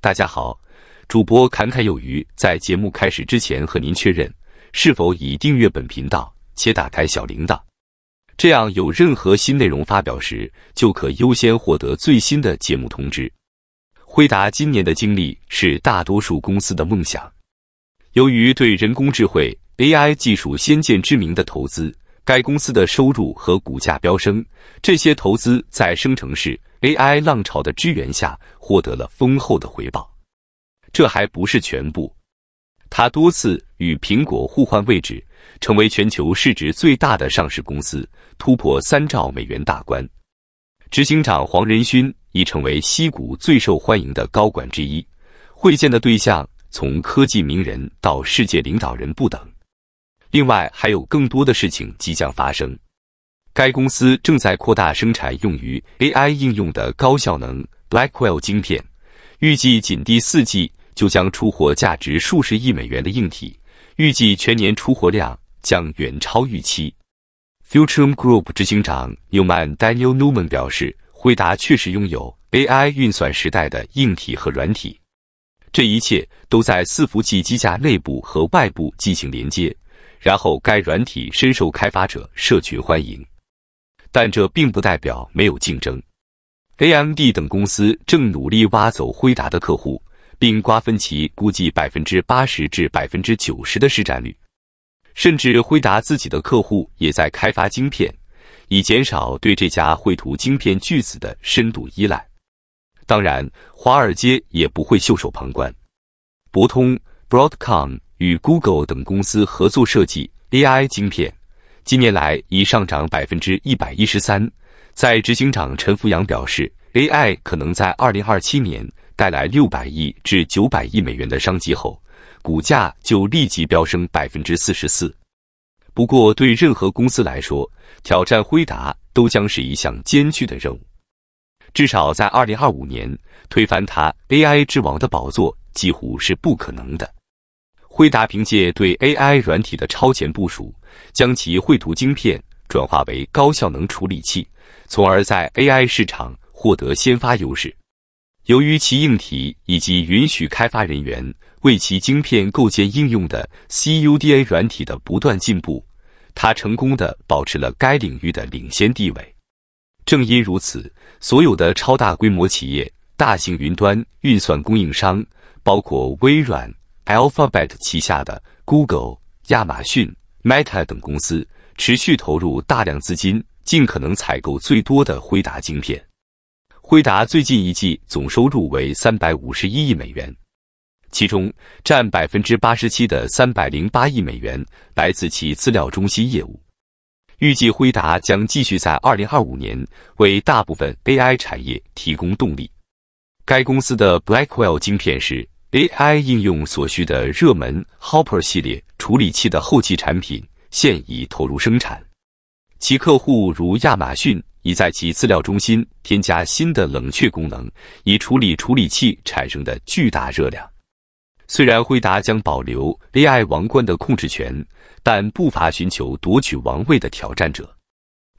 大家好，主播侃侃有余，在节目开始之前和您确认，是否已订阅本频道且打开小铃铛，这样有任何新内容发表时，就可优先获得最新的节目通知。辉达今年的经历是大多数公司的梦想，由于对人工智慧 AI 技术先见之明的投资。该公司的收入和股价飙升，这些投资在生成式 AI 浪潮的支援下获得了丰厚的回报。这还不是全部，他多次与苹果互换位置，成为全球市值最大的上市公司，突破三兆美元大关。执行长黄仁勋已成为西谷最受欢迎的高管之一，会见的对象从科技名人到世界领导人不等。另外，还有更多的事情即将发生。该公司正在扩大生产用于 AI 应用的高效能 Blackwell 晶片，预计仅第四季就将出货价值数十亿美元的硬体，预计全年出货量将远超预期。Futurum Group 执行长纽曼 Daniel Newman 表示，辉达确实拥有 AI 运算时代的硬体和软体，这一切都在伺服器机架内部和外部进行连接。然后，该软体深受开发者社群欢迎，但这并不代表没有竞争。AMD 等公司正努力挖走辉达的客户，并瓜分其估计百分之八十至百分之九十的市占率。甚至辉达自己的客户也在开发晶片，以减少对这家绘图晶片巨子的深度依赖。当然，华尔街也不会袖手旁观。博通 （Broadcom）。与 Google 等公司合作设计 AI 晶片，近年来已上涨百分之一百一十三。在执行长陈福阳表示，AI 可能在二零二七年带来六百亿至九百亿美元的商机后，股价就立即飙升百分之四十四。不过，对任何公司来说，挑战辉达都将是一项艰巨的任务。至少在二零二五年，推翻它 AI 之王的宝座几乎是不可能的。辉达凭借对 AI 软体的超前部署，将其绘图晶片转化为高效能处理器，从而在 AI 市场获得先发优势。由于其硬体以及允许开发人员为其晶片构建应用的 CUDA 软体的不断进步，它成功的保持了该领域的领先地位。正因如此，所有的超大规模企业、大型云端运算供应商，包括微软。Alphabet 旗下的 Google、亚马逊、Meta 等公司持续投入大量资金，尽可能采购最多的辉达晶片。辉达最近一季总收入为三百五十一亿美元，其中占百分之八十七的三百零八亿美元来自其资料中心业务。预计辉达将继续在二零二五年为大部分 AI 产业提供动力。该公司的 Blackwell 晶片是。AI 应用所需的热门 Hopper 系列处理器的后期产品现已投入生产，其客户如亚马逊已在其资料中心添加新的冷却功能，以处理处理器产生的巨大热量。虽然辉达将保留 AI 王冠的控制权，但不乏寻求夺取王位的挑战者。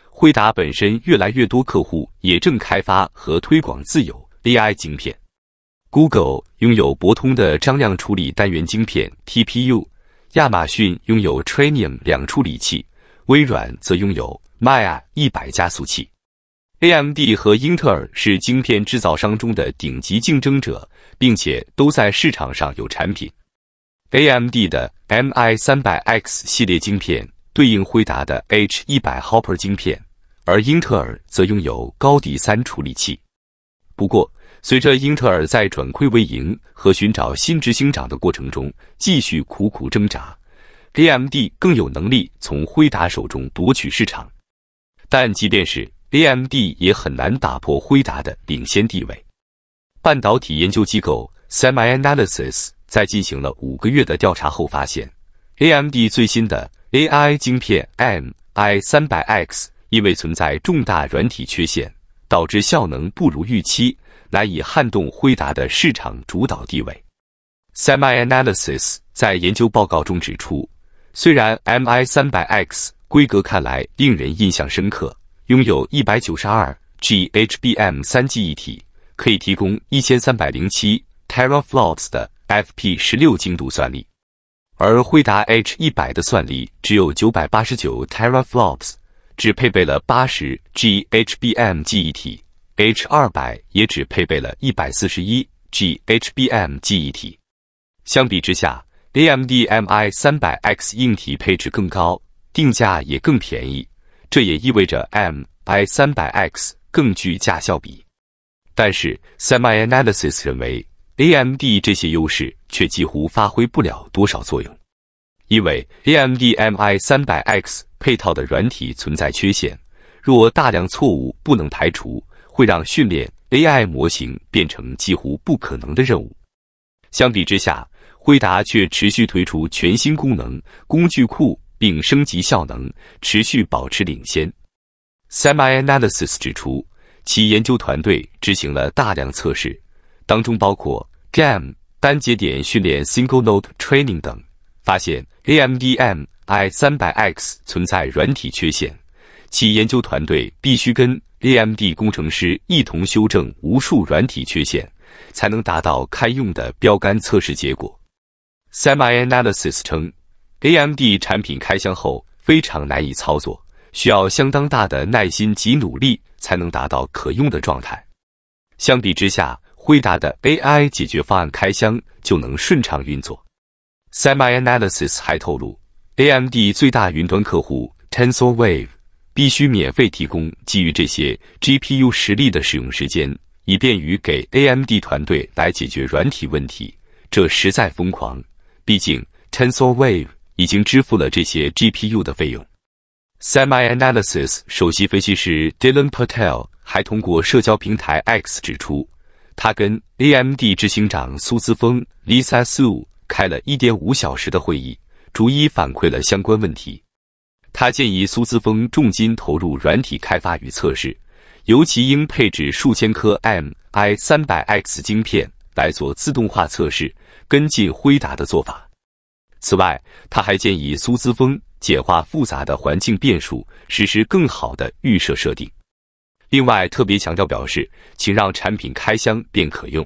辉达本身越来越多客户也正开发和推广自有 AI 晶片。Google 拥有博通的张量处理单元晶片 TPU，亚马逊拥有 Trainium 两处理器，微软则拥有 Maya 一百加速器。AMD 和英特尔是晶片制造商中的顶级竞争者，并且都在市场上有产品。AMD 的 MI 三百 X 系列晶片对应辉达的 H 一百 Hopper 晶片，而英特尔则拥有高迪三处理器。不过，随着英特尔在转亏为盈和寻找新执行长的过程中继续苦苦挣扎，AMD 更有能力从辉达手中夺取市场。但即便是 AMD 也很难打破辉达的领先地位。半导体研究机构 SemiAnalysis 在进行了五个月的调查后发现，AMD 最新的 AI 晶片 MI 三百 X 因为存在重大软体缺陷，导致效能不如预期。难以撼动辉达的市场主导地位。SemiAnalysis 在研究报告中指出，虽然 MI 三百 X 规格看来令人印象深刻，拥有一百九十二 G HBM 三记忆体，可以提供一千三百零七 teraflops 的 FP 十六精度算力，而辉达 H 一百的算力只有九百八十九 teraflops，只配备了八十 G HBM 记忆体；H 二百也只配备了一百四十一 G HBM 记忆体。相比之下，AMD MI 三百 X 硬体配置更高，定价也更便宜，这也意味着 MI 三百 X 更具价效比。但是，SemiAnalysis 认为，AMD 这些优势却几乎发挥不了多少作用，因为 AMD MI 三百 X 配套的软体存在缺陷，若大量错误不能排除，会让训练 AI 模型变成几乎不可能的任务。相比之下，辉达却持续推出全新功能、工具库，并升级效能，持续保持领先。SemiAnalysis 指出。其研究团队执行了大量测试，当中包括 GAM 单节点训练 （Single Node Training） 等，发现 AMD MI 三百 X 存在软体缺陷。其研究团队必须跟 AMD 工程师一同修正无数软体缺陷，才能达到堪用的标杆测试结果。SemiAnalysis 称，AMD 产品开箱后非常难以操作，需要相当大的耐心及努力。才能达到可用的状态。相比之下，辉达的 AI 解决方案开箱就能顺畅运作。SemiAnalysis 还透露，AMD 最大云端客户 TensorWave 必须免费提供基于这些 GPU 实力的使用时间，以便于给 AMD 团队来解决软体问题。这实在疯狂，毕竟 TensorWave 已经支付了这些 GPU 的费用。SemiAnalysis 首席分析师 Dylan Patel 还通过社交平台 X 指出，他跟 AMD 执行长苏姿峰 Lisa Su 开了一点五小时的会议，逐一反馈了相关问题。他建议苏姿峰重金投入软体开发与测试，尤其应配置数千颗 MI 三百 X 晶片来做自动化测试，跟进辉达的做法。此外，他还建议苏姿峰。简化复杂的环境变数，实施更好的预设设定。另外，特别强调表示，请让产品开箱便可用。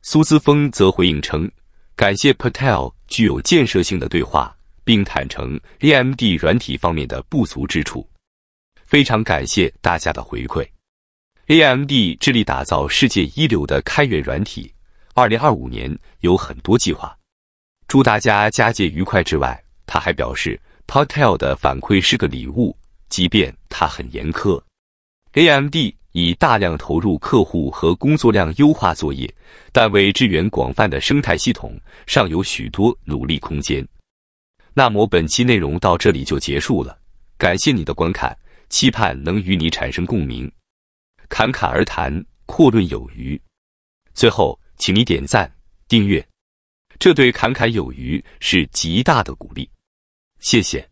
苏姿峰则回应称，感谢 Patel 具有建设性的对话，并坦诚 AMD 软体方面的不足之处。非常感谢大家的回馈。AMD 致力打造世界一流的开源软体，二零二五年有很多计划。祝大家佳节愉快！之外，他还表示。Patel 的反馈是个礼物，即便他很严苛。AMD 已大量投入客户和工作量优化作业，但为支援广泛的生态系统，尚有许多努力空间。那么本期内容到这里就结束了，感谢你的观看，期盼能与你产生共鸣。侃侃而谈，阔论有余。最后，请你点赞、订阅，这对侃侃有余是极大的鼓励。谢谢。